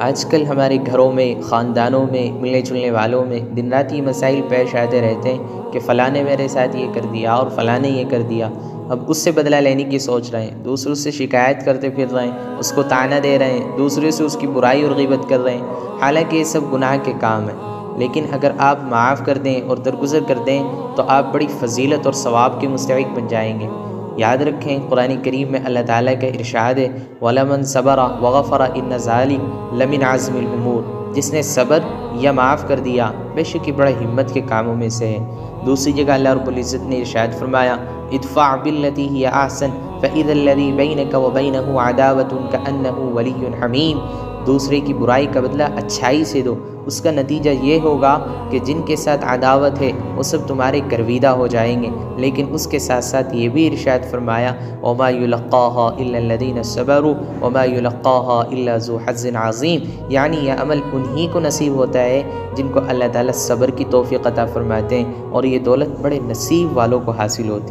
آج کل ہمارے گھروں میں، خاندانوں میں، ملنے جلنے والوں میں دن رات یہ مسائل پیش آتے رہتے ہیں کہ فلاں نے میرے ساتھ یہ کر دیا اور فلاں نے یہ کر دیا۔ اب اس سے بدلہ لینے کی سوچ رہے ہیں۔ دوسروں سے شکایت کرتے پھر رہے ہیں، اس کو تانا دے رہے ہیں۔ دوسرے سے اس کی برائی اور غیبت کر رہے ہیں۔ حالانکہ یہ سب گناہ کے کام ہیں۔ لیکن اگر آپ معاف کر دیں اور درگزر کر دیں تو آپ بڑی فضیلت اور ثواب کے مستحق بن جائیں گے۔ یاد رکھیں، قرآن کریم میں اللہ تعالیٰ کا ارشاد ہے، وَلَمَنْ صَبَرَ وَغَفَرَ إِنَّ ذَلِكَ لَمِنْ عَزْمِ الْأُمُورِ۔ جس نے صبر یا معاف کر دیا، بے شک یہ بڑا ہمت کے کاموں میں سے ہے۔ دوسری جگہ اللہ رب العزت نے ارشاد فرمایا، ادفع باللتی ہی احسن فَإِذَا الَّذِي بَيْنَكَ وَبَيْنَهُ عَدَاوَةٌ كَأَنَّهُ وَلِيٌّ حَمِيمٌ۔ دوسرے کی برائی کا بدلہ اچھائی سے دو۔ اس کا نتیجہ یہ ہوگا کہ جن کے ساتھ عداوت ہے، وہ سب تمہارے کرویدہ ہو جائیں گے۔ لیکن اس کے ساتھ ساتھ یہ بھی ارشاد فرمایا، وما يلقاها الا الذين صبروا، وما يلقاها الا ذو حظ عظیم یعنی یہ عمل انہی کو نصیب ہوتا ہے جن کو اللہ تعالیٰ صبر کی توفیق عطا فرماتے ہیں اور یہ دولت بڑے نصیب والوں کو حاصل ہوتی ہے۔